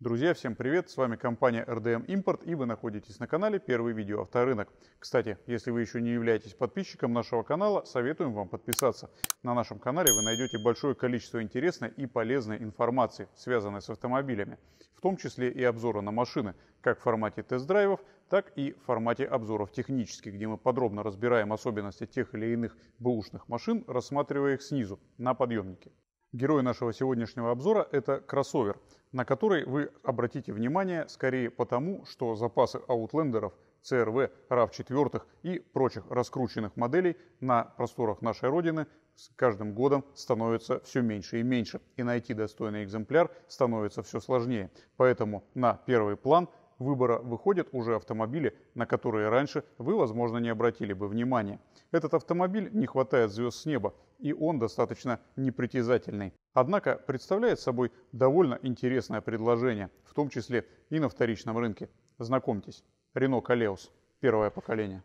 Друзья, всем привет! С вами компания RDM Import и вы находитесь на канале Первый видео авторынок. Кстати, если вы еще не являетесь подписчиком нашего канала, советуем вам подписаться. На нашем канале вы найдете большое количество интересной и полезной информации, связанной с автомобилями, в том числе и обзоры на машины, как в формате тест-драйвов, так и в формате обзоров технических, где мы подробно разбираем особенности тех или иных бэушных машин, рассматривая их снизу, на подъемнике. Герой нашего сегодняшнего обзора – это кроссовер, на который вы обратите внимание скорее потому, что запасы аутлендеров, CRV, RAV4 и прочих раскрученных моделей на просторах нашей Родины с каждым годом становится все меньше и меньше. И найти достойный экземпляр становится все сложнее. Поэтому на первый план выбора выходят уже автомобили, на которые раньше вы, возможно, не обратили бы внимания. Этот автомобиль не хватает звезд с неба, и он достаточно непритязательный. Однако представляет собой довольно интересное предложение, в том числе и на вторичном рынке. Знакомьтесь, Renault Koleos, первое поколение.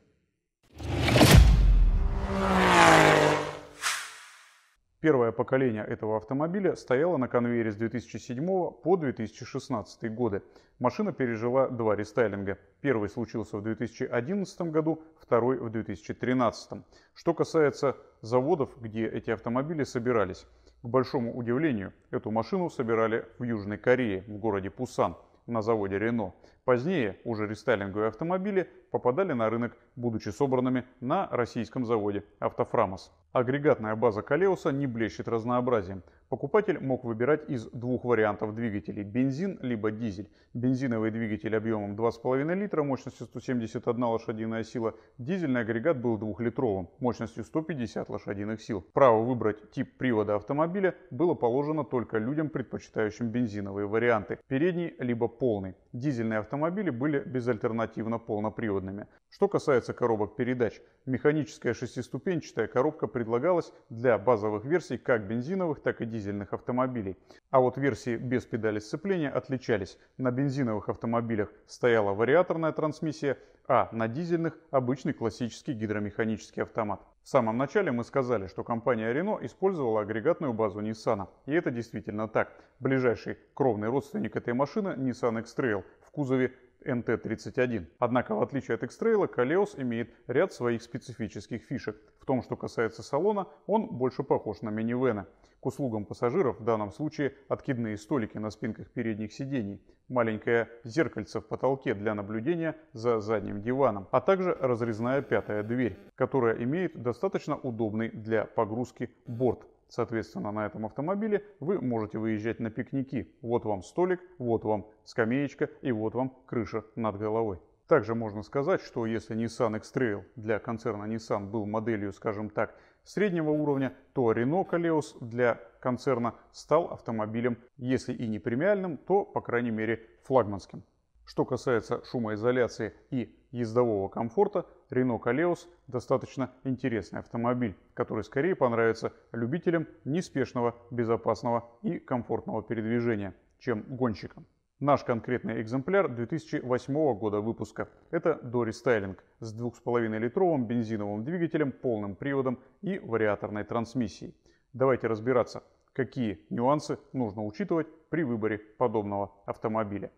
Первое поколение этого автомобиля стояло на конвейере с 2007 по 2016 годы. Машина пережила два рестайлинга. Первый случился в 2011 году, второй в 2013. Что касается заводов, где эти автомобили собирались. К большому удивлению, эту машину собирали в Южной Корее, в городе Пусан, на заводе Renault. Позднее уже рестайлинговые автомобили попадали на рынок, будучи собранными на российском заводе «Автофрамос». Агрегатная база Калеуса не блещет разнообразием. Покупатель мог выбирать из двух вариантов двигателей – бензин либо дизель. Бензиновый двигатель объемом 2,5 литра, мощностью 171 лошадиная сила. Дизельный агрегат был двухлитровым, мощностью 150 лошадиных сил. Право выбрать тип привода автомобиля было положено только людям, предпочитающим бензиновые варианты – передний либо полный. Дизельные автомобили были безальтернативно полноприводными. Что касается коробок передач, механическая шестиступенчатая коробка предлагалась для базовых версий как бензиновых, так и дизельных автомобилей. А вот версии без педали сцепления отличались. На бензиновых автомобилях стояла вариаторная трансмиссия, а на дизельных обычный классический гидромеханический автомат. В самом начале мы сказали, что компания Renault использовала агрегатную базу Nissan. И это действительно так. Ближайший кровный родственник этой машины Nissan X-Trail в кузове NT31. Однако, в отличие от X-Trail, Koleos имеет ряд своих специфических фишек. В том, что касается салона, он больше похож на минивэна. К услугам пассажиров в данном случае откидные столики на спинках передних сидений, маленькое зеркальце в потолке для наблюдения за задним диваном, а также разрезная пятая дверь, которая имеет достаточно удобный для погрузки борт. Соответственно, на этом автомобиле вы можете выезжать на пикники. Вот вам столик, вот вам скамеечка и вот вам крыша над головой. Также можно сказать, что если Nissan X-Trail для концерна Nissan был моделью, скажем так, среднего уровня, то Renault Koleos для концерна стал автомобилем, если и не премиальным, то, по крайней мере, флагманским. Что касается шумоизоляции и ездового комфорта, Renault Koleos достаточно интересный автомобиль, который скорее понравится любителям неспешного, безопасного и комфортного передвижения, чем гонщикам. Наш конкретный экземпляр 2008 года выпуска. Это дорестайлинг с 2,5-литровым бензиновым двигателем, полным приводом и вариаторной трансмиссией. Давайте разбираться, какие нюансы нужно учитывать при выборе подобного автомобиля.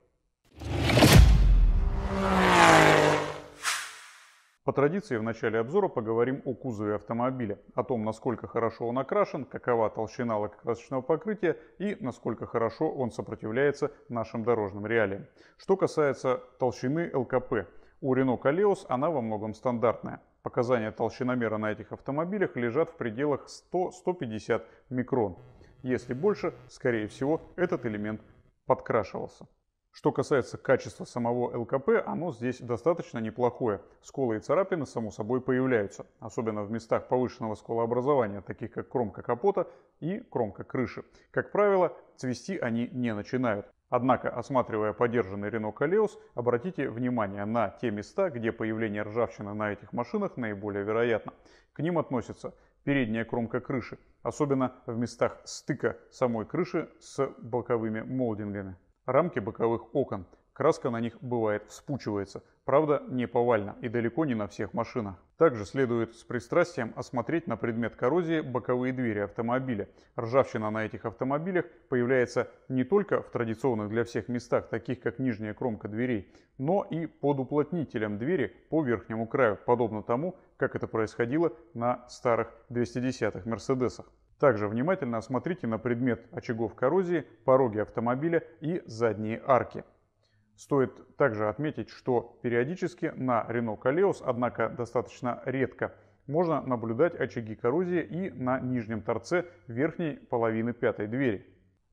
По традиции в начале обзора поговорим о кузове автомобиля, о том, насколько хорошо он окрашен, какова толщина лакокрасочного покрытия и насколько хорошо он сопротивляется нашим дорожным реалиям. Что касается толщины ЛКП, у Renault Koleos она во многом стандартная. Показания толщиномера на этих автомобилях лежат в пределах 100-150 микрон. Если больше, скорее всего, этот элемент подкрашивался. Что касается качества самого ЛКП, оно здесь достаточно неплохое. Сколы и царапины, само собой, появляются, особенно в местах повышенного сколообразования, таких как кромка капота и кромка крыши. Как правило, цвести они не начинают. Однако, осматривая подержанный Renault Koleos, обратите внимание на те места, где появление ржавчины на этих машинах наиболее вероятно. К ним относится передняя кромка крыши, особенно в местах стыка самой крыши с боковыми молдингами рамки боковых окон, краска на них бывает вспучивается. Правда, не повально и далеко не на всех машинах. Также следует с пристрастием осмотреть на предмет коррозии боковые двери автомобиля. Ржавчина на этих автомобилях появляется не только в традиционных для всех местах, таких как нижняя кромка дверей, но и под уплотнителем двери по верхнему краю, подобно тому, как это происходило на старых 210-х Мерседесах. Также внимательно осмотрите на предмет очагов коррозии пороги автомобиля и задние арки. Стоит также отметить, что периодически на Renault Koleos, однако достаточно редко, можно наблюдать очаги коррозии и на нижнем торце верхней половины пятой двери.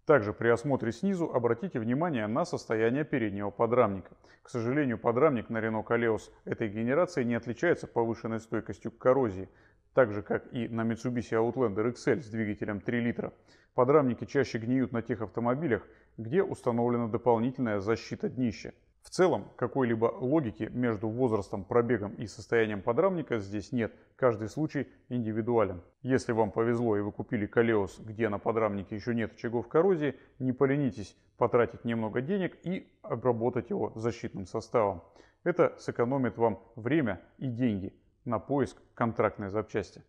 Также при осмотре снизу обратите внимание на состояние переднего подрамника. К сожалению, подрамник на Renault Koleos этой генерации не отличается повышенной стойкостью к коррозии, так же как и на Mitsubishi Outlander XL с двигателем 3 литра. Подрамники чаще гниют на тех автомобилях, где установлена дополнительная защита днища. В целом, какой-либо логики между возрастом, пробегом и состоянием подрамника здесь нет. Каждый случай индивидуален. Если вам повезло и вы купили колеус, где на подрамнике еще нет очагов коррозии, не поленитесь потратить немного денег и обработать его защитным составом. Это сэкономит вам время и деньги на поиск контрактной запчасти.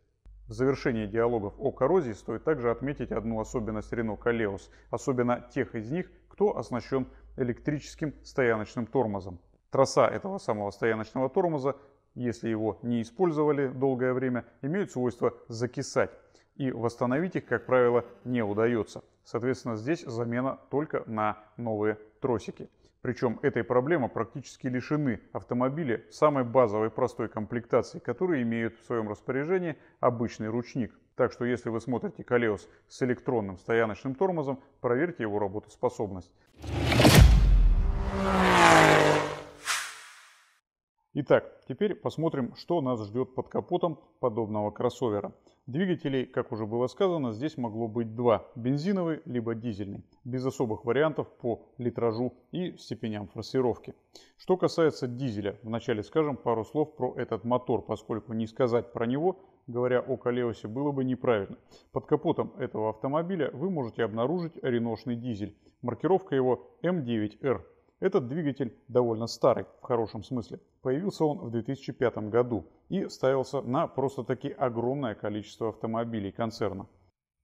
В завершении диалогов о коррозии стоит также отметить одну особенность Renault Koleos, особенно тех из них, кто оснащен электрическим стояночным тормозом. Трасса этого самого стояночного тормоза, если его не использовали долгое время, имеют свойство закисать. И восстановить их, как правило, не удается. Соответственно, здесь замена только на новые тросики. Причем этой проблемы практически лишены автомобили самой базовой простой комплектации, которые имеют в своем распоряжении обычный ручник. Так что если вы смотрите колеус с электронным стояночным тормозом, проверьте его работоспособность. Итак, теперь посмотрим, что нас ждет под капотом подобного кроссовера. Двигателей, как уже было сказано, здесь могло быть два – бензиновый либо дизельный, без особых вариантов по литражу и степеням форсировки. Что касается дизеля, вначале скажем пару слов про этот мотор, поскольку не сказать про него, говоря о Калеосе, было бы неправильно. Под капотом этого автомобиля вы можете обнаружить реношный дизель. Маркировка его М9Р этот двигатель довольно старый, в хорошем смысле. Появился он в 2005 году и ставился на просто-таки огромное количество автомобилей концерна,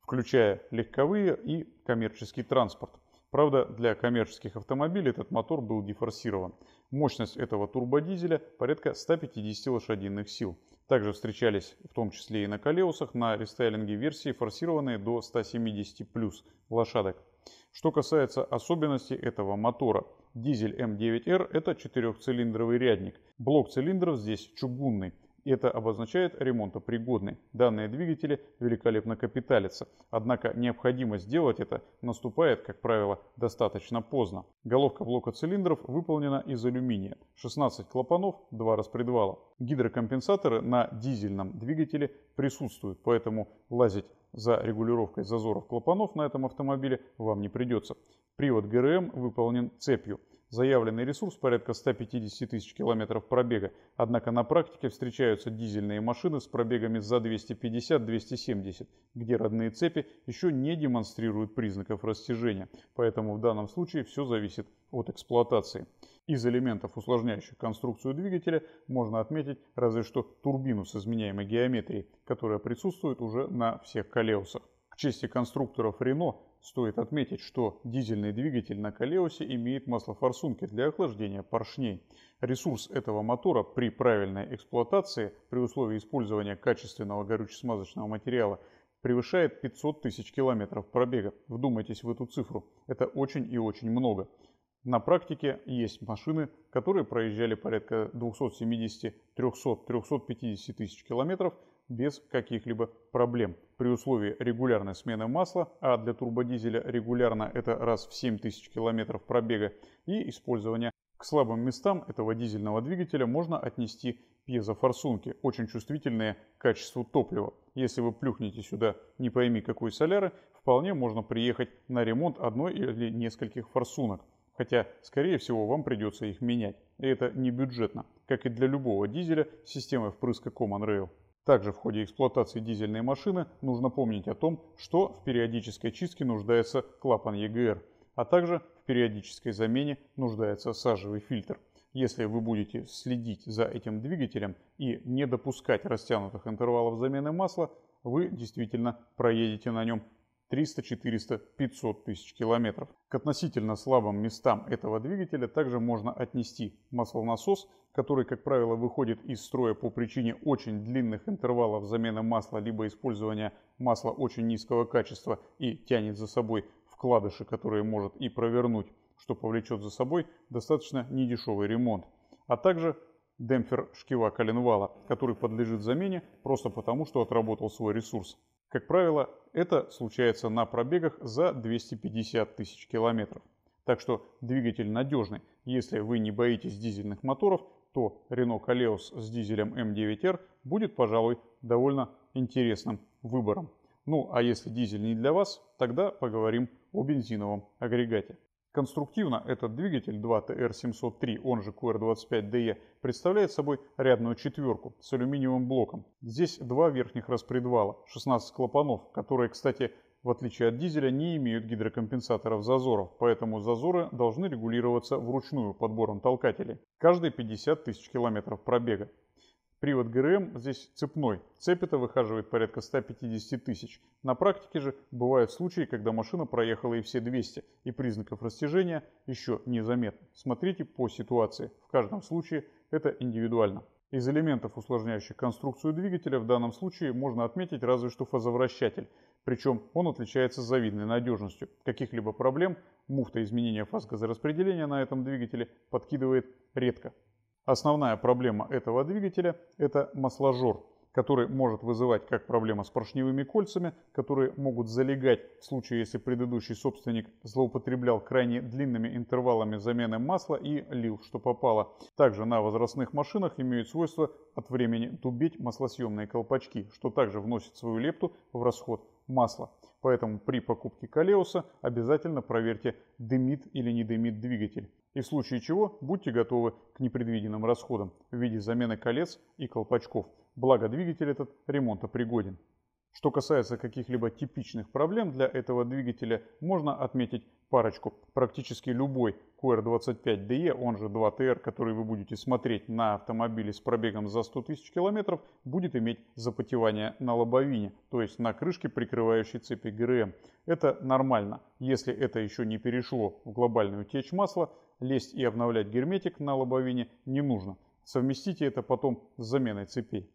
включая легковые и коммерческий транспорт. Правда, для коммерческих автомобилей этот мотор был дефорсирован. Мощность этого турбодизеля порядка 150 лошадиных сил. Также встречались, в том числе и на колеусах, на рестайлинге версии, форсированные до 170 плюс лошадок. Что касается особенностей этого мотора, дизель М9Р это четырехцилиндровый рядник. Блок цилиндров здесь чугунный. Это обозначает ремонтопригодный. Данные двигатели великолепно капиталятся, однако необходимость сделать это наступает, как правило, достаточно поздно. Головка блока цилиндров выполнена из алюминия. 16 клапанов, 2 распредвала. Гидрокомпенсаторы на дизельном двигателе присутствуют, поэтому лазить за регулировкой зазоров клапанов на этом автомобиле вам не придется. Привод ГРМ выполнен цепью. Заявленный ресурс порядка 150 тысяч километров пробега, однако на практике встречаются дизельные машины с пробегами за 250-270, где родные цепи еще не демонстрируют признаков растяжения, поэтому в данном случае все зависит от эксплуатации. Из элементов, усложняющих конструкцию двигателя, можно отметить разве что турбину с изменяемой геометрией, которая присутствует уже на всех колеусах. К чести конструкторов Renault Стоит отметить, что дизельный двигатель на Калеосе имеет маслофорсунки для охлаждения поршней. Ресурс этого мотора при правильной эксплуатации, при условии использования качественного горюче-смазочного материала, превышает 500 тысяч километров пробега. Вдумайтесь в эту цифру. Это очень и очень много. На практике есть машины, которые проезжали порядка 270, 300, 350 тысяч километров без каких-либо проблем при условии регулярной смены масла, а для турбодизеля регулярно это раз в 7000 км пробега, и использования к слабым местам этого дизельного двигателя можно отнести пьезофорсунки, очень чувствительные к качеству топлива. Если вы плюхнете сюда не пойми какой соляры, вполне можно приехать на ремонт одной или нескольких форсунок. Хотя, скорее всего, вам придется их менять. И это не бюджетно, как и для любого дизеля с системой впрыска Common Rail. Также в ходе эксплуатации дизельной машины нужно помнить о том, что в периодической чистке нуждается клапан EGR, а также в периодической замене нуждается сажевый фильтр. Если вы будете следить за этим двигателем и не допускать растянутых интервалов замены масла, вы действительно проедете на нем 300, 400, 500 тысяч километров. К относительно слабым местам этого двигателя также можно отнести маслонасос, который, как правило, выходит из строя по причине очень длинных интервалов замены масла либо использования масла очень низкого качества и тянет за собой вкладыши, которые может и провернуть, что повлечет за собой достаточно недешевый ремонт. А также демпфер шкива коленвала, который подлежит замене просто потому, что отработал свой ресурс. Как правило, это случается на пробегах за 250 тысяч километров. Так что двигатель надежный. Если вы не боитесь дизельных моторов, то Renault Koleos с дизелем M9R будет, пожалуй, довольно интересным выбором. Ну а если дизель не для вас, тогда поговорим о бензиновом агрегате. Конструктивно этот двигатель 2TR703, он же QR25DE, представляет собой рядную четверку с алюминиевым блоком. Здесь два верхних распредвала, 16 клапанов, которые, кстати, в отличие от дизеля, не имеют гидрокомпенсаторов зазоров, поэтому зазоры должны регулироваться вручную подбором толкателей. Каждые 50 тысяч километров пробега. Привод ГРМ здесь цепной. Цепь это выхаживает порядка 150 тысяч. На практике же бывают случаи, когда машина проехала и все 200, и признаков растяжения еще незаметно. Смотрите по ситуации. В каждом случае это индивидуально. Из элементов, усложняющих конструкцию двигателя, в данном случае можно отметить разве что фазовращатель. Причем он отличается завидной надежностью. Каких-либо проблем муфта изменения фаз газораспределения на этом двигателе подкидывает редко. Основная проблема этого двигателя – это масложор, который может вызывать как проблема с поршневыми кольцами, которые могут залегать в случае, если предыдущий собственник злоупотреблял крайне длинными интервалами замены масла и лил, что попало. Также на возрастных машинах имеют свойство от времени дубеть маслосъемные колпачки, что также вносит свою лепту в расход масла. Поэтому при покупке Калеуса обязательно проверьте, дымит или не дымит двигатель. И в случае чего будьте готовы к непредвиденным расходам в виде замены колец и колпачков. Благо двигатель этот ремонтопригоден. Что касается каких-либо типичных проблем для этого двигателя, можно отметить парочку. Практически любой QR25DE, он же 2TR, который вы будете смотреть на автомобиле с пробегом за 100 тысяч километров, будет иметь запотевание на лобовине, то есть на крышке, прикрывающей цепи ГРМ. Это нормально. Если это еще не перешло в глобальную течь масла, лезть и обновлять герметик на лобовине не нужно. Совместите это потом с заменой цепей.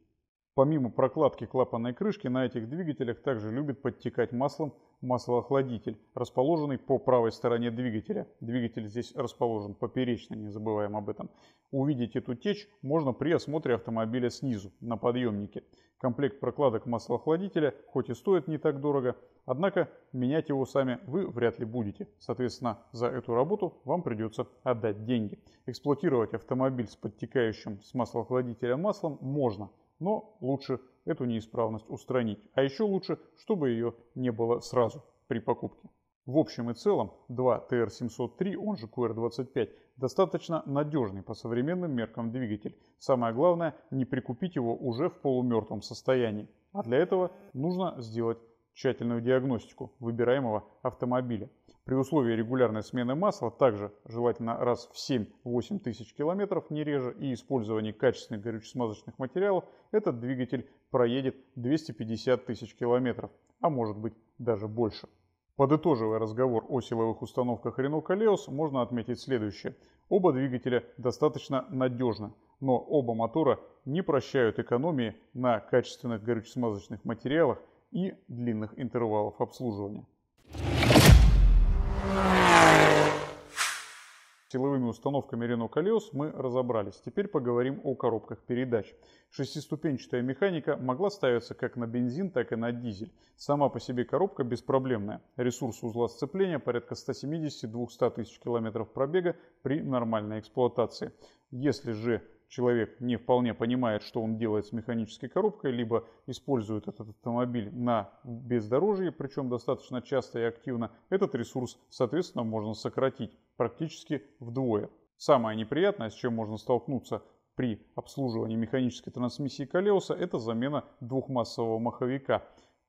Помимо прокладки клапанной крышки, на этих двигателях также любит подтекать маслом маслоохладитель, расположенный по правой стороне двигателя. Двигатель здесь расположен поперечно, не забываем об этом. Увидеть эту течь можно при осмотре автомобиля снизу, на подъемнике. Комплект прокладок маслоохладителя хоть и стоит не так дорого, однако менять его сами вы вряд ли будете. Соответственно, за эту работу вам придется отдать деньги. Эксплуатировать автомобиль с подтекающим с маслоохладителя маслом можно – но лучше эту неисправность устранить. А еще лучше, чтобы ее не было сразу при покупке. В общем и целом 2 TR703, он же QR25, достаточно надежный по современным меркам двигатель. Самое главное, не прикупить его уже в полумертвом состоянии. А для этого нужно сделать тщательную диагностику выбираемого автомобиля. При условии регулярной смены масла, также желательно раз в 7-8 тысяч километров, не реже, и использования качественных горюче-смазочных материалов, этот двигатель проедет 250 тысяч километров, а может быть даже больше. Подытоживая разговор о силовых установках Renault Koleos, можно отметить следующее. Оба двигателя достаточно надежны, но оба мотора не прощают экономии на качественных горюче-смазочных материалах и длинных интервалов обслуживания. силовыми установками Renault Koleos мы разобрались. Теперь поговорим о коробках передач. Шестиступенчатая механика могла ставиться как на бензин, так и на дизель. Сама по себе коробка беспроблемная. Ресурс узла сцепления порядка 170-200 тысяч километров пробега при нормальной эксплуатации. Если же человек не вполне понимает, что он делает с механической коробкой, либо использует этот автомобиль на бездорожье, причем достаточно часто и активно, этот ресурс, соответственно, можно сократить практически вдвое. Самое неприятное, с чем можно столкнуться при обслуживании механической трансмиссии Колеуса, это замена двухмассового маховика.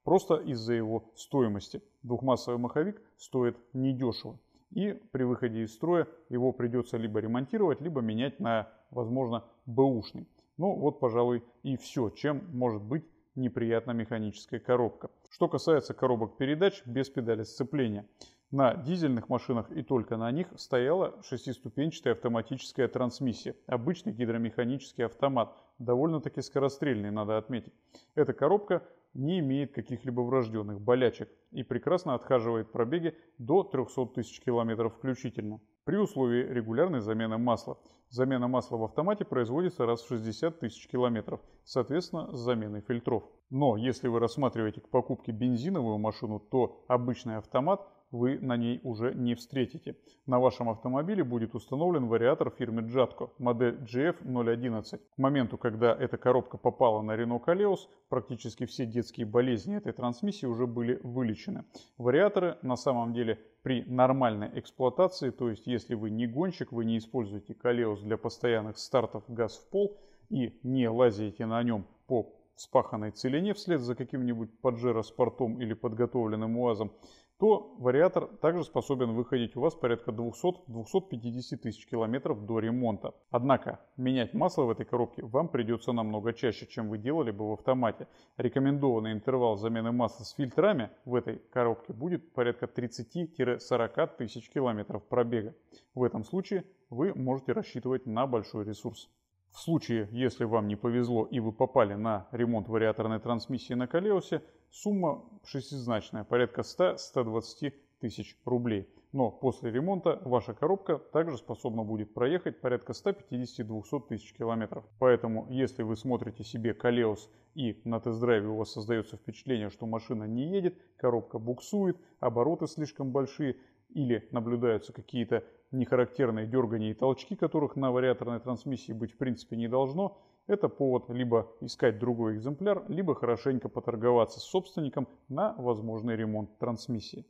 Просто из-за его стоимости. Двухмассовый маховик стоит недешево. И при выходе из строя его придется либо ремонтировать, либо менять на, возможно, бэушный. Ну вот, пожалуй, и все, чем может быть неприятна механическая коробка. Что касается коробок передач без педали сцепления. На дизельных машинах и только на них стояла шестиступенчатая автоматическая трансмиссия. Обычный гидромеханический автомат, довольно-таки скорострельный, надо отметить. Эта коробка не имеет каких-либо врожденных болячек и прекрасно отхаживает пробеги до 300 тысяч километров включительно, при условии регулярной замены масла. Замена масла в автомате производится раз в 60 тысяч километров, соответственно с заменой фильтров. Но если вы рассматриваете к покупке бензиновую машину, то обычный автомат вы на ней уже не встретите. На вашем автомобиле будет установлен вариатор фирмы Jatco, модель GF011. К моменту, когда эта коробка попала на Renault Kaleos, практически все детские болезни этой трансмиссии уже были вылечены. Вариаторы на самом деле при нормальной эксплуатации, то есть если вы не гонщик, вы не используете Kaleos для постоянных стартов газ в пол и не лазите на нем по вспаханной целине вслед за каким-нибудь Pajero спортом или подготовленным УАЗом, то вариатор также способен выходить у вас порядка 200-250 тысяч километров до ремонта. Однако менять масло в этой коробке вам придется намного чаще, чем вы делали бы в автомате. Рекомендованный интервал замены масла с фильтрами в этой коробке будет порядка 30-40 тысяч километров пробега. В этом случае вы можете рассчитывать на большой ресурс. В случае, если вам не повезло и вы попали на ремонт вариаторной трансмиссии на Калеосе, сумма шестизначная, порядка 100-120 тысяч рублей. Но после ремонта ваша коробка также способна будет проехать порядка 150-200 тысяч километров. Поэтому, если вы смотрите себе Калеос и на тест-драйве у вас создается впечатление, что машина не едет, коробка буксует, обороты слишком большие или наблюдаются какие-то нехарактерные дергания и толчки, которых на вариаторной трансмиссии быть в принципе не должно, это повод либо искать другой экземпляр, либо хорошенько поторговаться с собственником на возможный ремонт трансмиссии.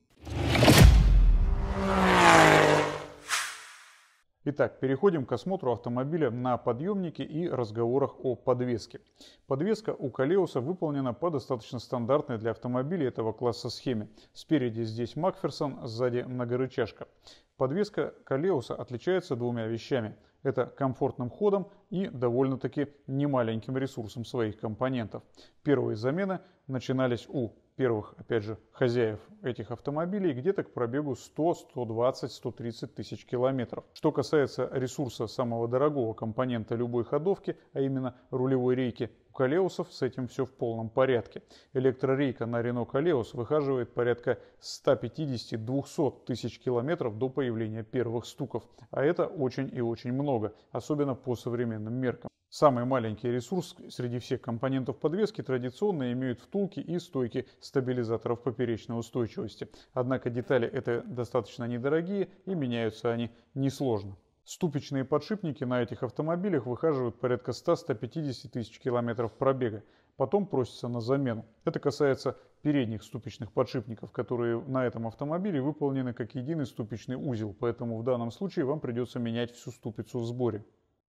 Итак, переходим к осмотру автомобиля на подъемнике и разговорах о подвеске. Подвеска у Калеуса выполнена по достаточно стандартной для автомобиля этого класса схеме. Спереди здесь Макферсон, сзади многорычажка. Подвеска Калеуса отличается двумя вещами. Это комфортным ходом и довольно-таки немаленьким ресурсом своих компонентов. Первые замены начинались у первых, опять же, хозяев этих автомобилей где-то к пробегу 100, 120, 130 тысяч километров. Что касается ресурса самого дорогого компонента любой ходовки, а именно рулевой рейки, у Калеусов с этим все в полном порядке. Электрорейка на Renault Калеус выхаживает порядка 150-200 тысяч километров до появления первых стуков. А это очень и очень много, особенно по современным меркам. Самый маленький ресурс среди всех компонентов подвески традиционно имеют втулки и стойки стабилизаторов поперечной устойчивости. Однако детали это достаточно недорогие и меняются они несложно. Ступичные подшипники на этих автомобилях выхаживают порядка 100-150 тысяч километров пробега. Потом просятся на замену. Это касается передних ступичных подшипников, которые на этом автомобиле выполнены как единый ступичный узел. Поэтому в данном случае вам придется менять всю ступицу в сборе.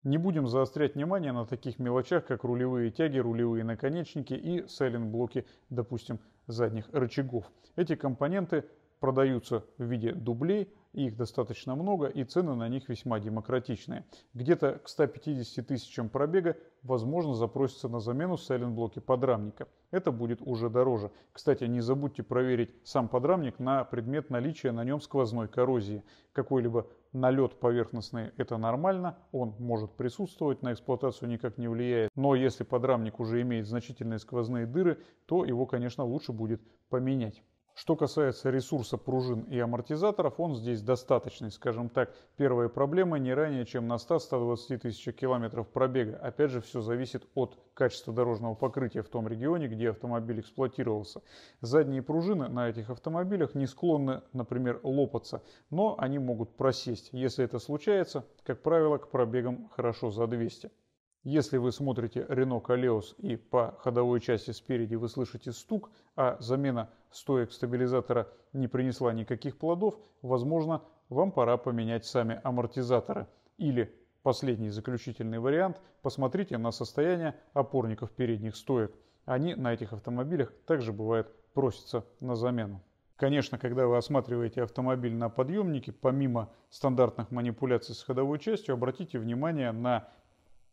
Не будем заострять внимание на таких мелочах, как рулевые тяги, рулевые наконечники и сайлент-блоки, допустим, задних рычагов. Эти компоненты продаются в виде дублей, их достаточно много и цены на них весьма демократичные. Где-то к 150 тысячам пробега возможно запросится на замену сайлент-блоки подрамника. Это будет уже дороже. Кстати, не забудьте проверить сам подрамник на предмет наличия на нем сквозной коррозии. Какой-либо налет поверхностный это нормально, он может присутствовать, на эксплуатацию никак не влияет. Но если подрамник уже имеет значительные сквозные дыры, то его, конечно, лучше будет поменять. Что касается ресурса пружин и амортизаторов, он здесь достаточный. Скажем так, первая проблема не ранее, чем на 100-120 тысяч километров пробега. Опять же, все зависит от качества дорожного покрытия в том регионе, где автомобиль эксплуатировался. Задние пружины на этих автомобилях не склонны, например, лопаться, но они могут просесть. Если это случается, как правило, к пробегам хорошо за 200. Если вы смотрите Renault Kaleos и по ходовой части спереди вы слышите стук, а замена стоек стабилизатора не принесла никаких плодов, возможно, вам пора поменять сами амортизаторы. Или последний заключительный вариант, посмотрите на состояние опорников передних стоек. Они на этих автомобилях также бывает просятся на замену. Конечно, когда вы осматриваете автомобиль на подъемнике, помимо стандартных манипуляций с ходовой частью, обратите внимание на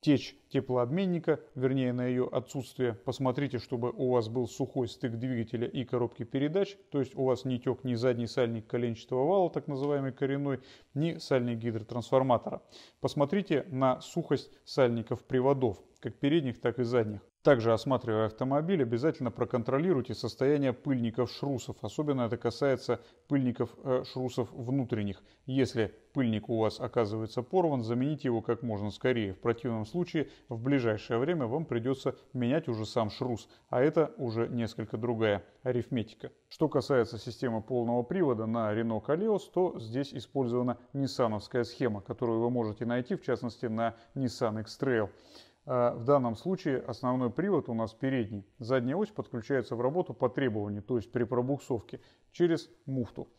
течь теплообменника, вернее на ее отсутствие. Посмотрите, чтобы у вас был сухой стык двигателя и коробки передач, то есть у вас не тек ни задний сальник коленчатого вала, так называемый коренной, ни сальник гидротрансформатора. Посмотрите на сухость сальников приводов, как передних, так и задних. Также осматривая автомобиль, обязательно проконтролируйте состояние пыльников шрусов. Особенно это касается пыльников э, шрусов внутренних. Если пыльник у вас оказывается порван, замените его как можно скорее. В противном случае в ближайшее время вам придется менять уже сам шрус. А это уже несколько другая арифметика. Что касается системы полного привода на Renault Kaleos, то здесь использована ниссановская схема, которую вы можете найти в частности на Nissan X-Trail. А, в данном случае основной привод у нас передний. Задняя ось подключается в работу по требованию, то есть при пробуксовке, через муфту.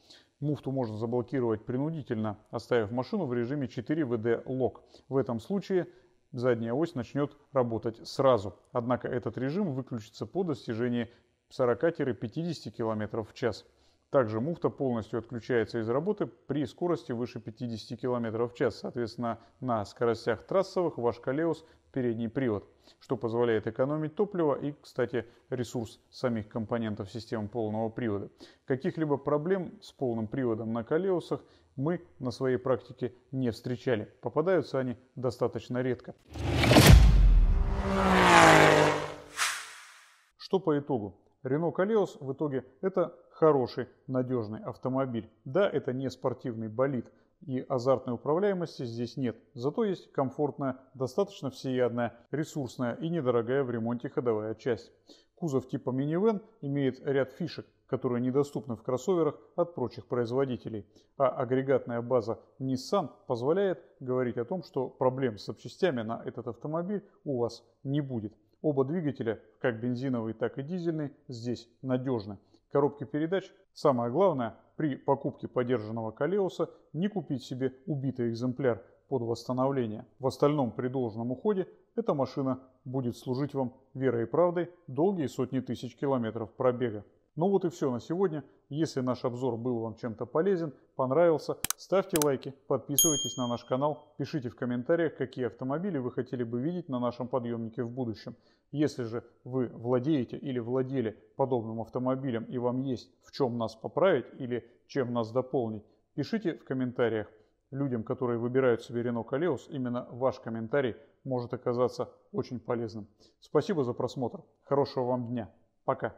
Муфту можно заблокировать принудительно, оставив машину в режиме 4WD Lock. В этом случае задняя ось начнет работать сразу. Однако этот режим выключится по достижении 40-50 км в час. Также муфта полностью отключается из работы при скорости выше 50 км в час. Соответственно, на скоростях трассовых ваш колеус передний привод, что позволяет экономить топливо и, кстати, ресурс самих компонентов системы полного привода. Каких-либо проблем с полным приводом на колеусах мы на своей практике не встречали. Попадаются они достаточно редко. Что по итогу? Renault Koleos в итоге это хороший, надежный автомобиль. Да, это не спортивный болид, и азартной управляемости здесь нет. Зато есть комфортная, достаточно всеядная, ресурсная и недорогая в ремонте ходовая часть. Кузов типа минивэн имеет ряд фишек, которые недоступны в кроссоверах от прочих производителей. А агрегатная база Nissan позволяет говорить о том, что проблем с запчастями на этот автомобиль у вас не будет. Оба двигателя, как бензиновый, так и дизельный, здесь надежны. Коробки передач, самое главное, при покупке подержанного колеуса не купить себе убитый экземпляр под восстановление. В остальном при должном уходе эта машина будет служить вам верой и правдой долгие сотни тысяч километров пробега. Ну вот и все на сегодня. Если наш обзор был вам чем-то полезен, понравился, ставьте лайки, подписывайтесь на наш канал, пишите в комментариях, какие автомобили вы хотели бы видеть на нашем подъемнике в будущем. Если же вы владеете или владели подобным автомобилем и вам есть в чем нас поправить или чем нас дополнить, пишите в комментариях. Людям, которые выбирают себе Renault Koleos, именно ваш комментарий может оказаться очень полезным. Спасибо за просмотр. Хорошего вам дня. Пока.